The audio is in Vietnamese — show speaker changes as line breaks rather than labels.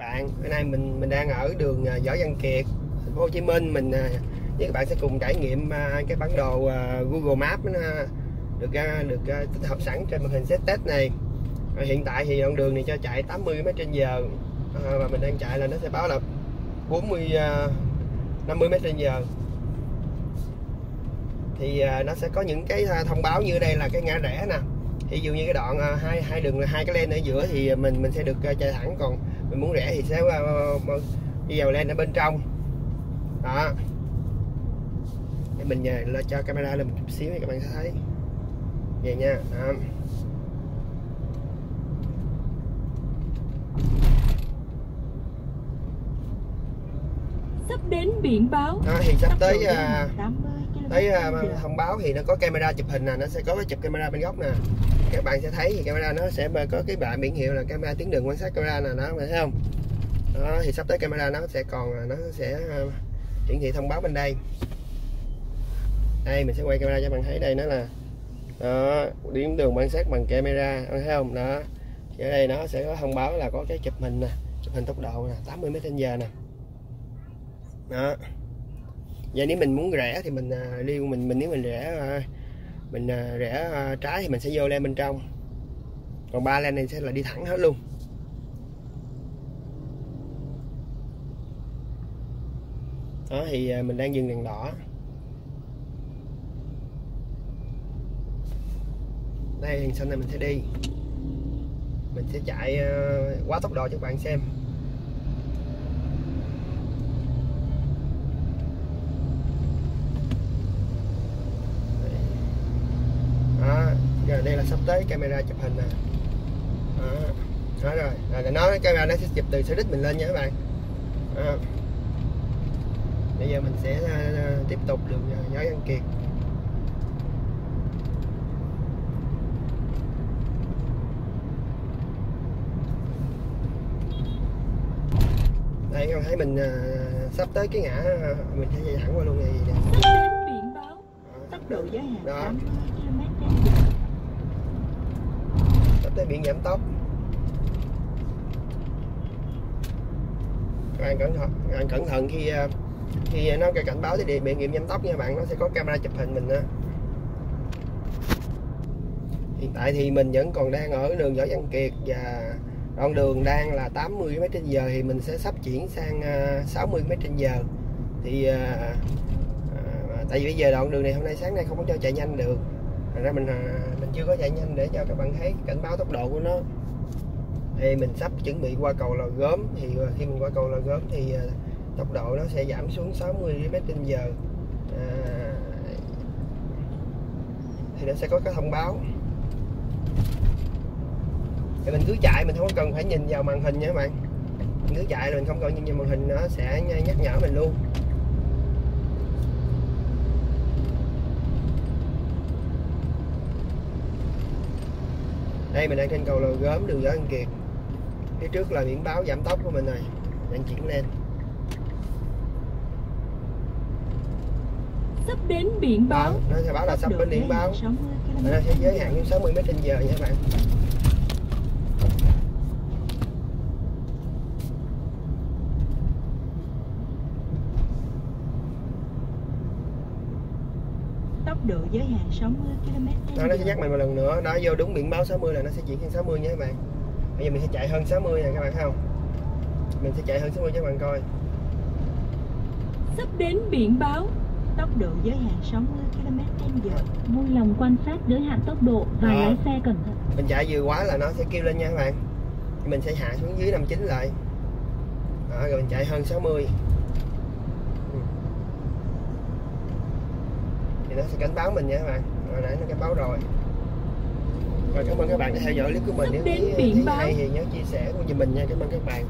bạn, bữa nay mình mình đang ở đường à, Võ Văn Kiệt, thành phố Hồ Chí Minh. Mình à, với các bạn sẽ cùng trải nghiệm à, cái bản đồ Google Maps được được tích hợp sẵn trên màn hình set test này. Hiện tại thì đoạn đường này cho chạy 80 m trên giờ. Và mình đang chạy là nó sẽ báo là 40 50 m trên giờ. Thì nó sẽ có những cái thông báo như đây là cái ngã rẽ nè ví dụ như cái đoạn à, hai hai đường hai cái lane ở giữa thì mình mình sẽ được à, chạy thẳng còn mình muốn rẽ thì sẽ à, đi vào lane ở bên trong đó để mình à, lên cho camera lên một chút xíu thì các bạn sẽ thấy vậy nha đó.
Sắp đến biển báo.
đó thì sắp
độ
tới à,
hạn 80 km
tới à, thông báo thì nó có camera chụp hình nè, nó sẽ có cái chụp camera bên góc nè. Các bạn sẽ thấy thì camera nó sẽ có cái bảng biển hiệu là camera tuyến đường quan sát camera nè, đó, bạn thấy không? Đó, thì sắp tới camera nó sẽ còn à, nó sẽ à, hiển thị thông báo bên đây. Đây, mình sẽ quay camera cho bạn thấy đây, nó là, đó, điểm đường quan sát bằng camera, bạn thấy không? Đó, thì ở đây nó sẽ có thông báo là có cái chụp hình nè, chụp hình tốc độ nè 80 m trên giờ nè. Đó vậy nếu mình muốn rẽ thì mình à, đi mình mình, nếu mình rẽ à, mình rẻ rẽ trái thì mình sẽ vô lên bên trong. Còn ba lên này sẽ là đi thẳng hết luôn. Đó, thì mình đang dừng đèn đỏ. Đây đèn xanh này mình sẽ đi. Mình sẽ chạy quá tốc độ cho các bạn xem đó giờ đây là sắp tới camera chụp hình nè đó, đó rồi rồi để nói camera nó sẽ chụp từ sở đích mình lên nha các bạn đó. bây giờ mình sẽ à, tiếp tục đường à, Võ Văn Kiệt đây các bạn thấy mình à, sắp tới cái ngã à, mình sẽ chạy thẳng qua luôn này nè
biển báo. Tốc độ giới hạn
Đó.
80 km h
sắp tới biển giảm tốc các bạn cẩn thận các bạn cẩn thận khi ờ, khi nó cái cảnh báo tới địa biển nghiệm giảm tốc nha bạn nó sẽ có camera chụp hình mình á. Hiện tại thì mình vẫn còn đang ở đường Võ Văn Kiệt và đoạn đường đang là 80 m trên giờ thì mình sẽ sắp chuyển sang ờ, 60 m trên giờ. Thì à, à, tại vì bây giờ đoạn đường này hôm nay sáng nay không có cho chạy nhanh được. Thành ra mình à, mình chưa có chạy nhanh để cho các bạn thấy cảnh báo tốc độ của nó. Thì mình sắp chuẩn bị qua cầu lò gốm. Thì à, khi mình qua cầu lò gốm thì à, tốc độ nó sẽ giảm xuống 60 km trên giờ. À, thì nó sẽ có cái thông báo. Thì mình cứ chạy mình không cần phải nhìn vào màn hình nha các bạn. Mình cứ chạy rồi mình không cần nhìn vào màn hình nó sẽ nhắc nhở mình luôn. Đây mình đang trên cầu lò gốm đường Võ Văn Kiệt. Phía trước là biển báo giảm tốc của mình rồi đang chuyển lên.
Sắp đến biển báo.
nó sẽ báo là sắp đến biển báo.
60 km.
Và nó sẽ giới hạn xuống 60 m trên giờ nha các bạn
Tốc độ giới hạn 60 km
đó nó sẽ nhắc mình một lần nữa đó vô đúng biển báo 60 là nó sẽ chuyển sang 60 nha các bạn bây giờ mình sẽ chạy hơn 60 nè các bạn thấy không mình sẽ chạy hơn 60 cho các bạn coi
Sắp đến biển báo. Tốc độ giới hạn 60 km h. Vui lòng quan sát giới hạn tốc độ và
Đó.
lái xe cẩn thận.
mình chạy vừa quá là nó sẽ kêu lên nha các bạn mình sẽ hạ xuống dưới 59 lại đó, rồi mình chạy hơn 60 thì nó sẽ cảnh báo mình nha các bạn. Rồi nãy nó cảnh báo rồi. Rồi cảm ơn các bạn đã theo dõi clip của mình. Nếu thấy, thấy hay thì nhớ chia sẻ của mình nha. Cảm ơn các bạn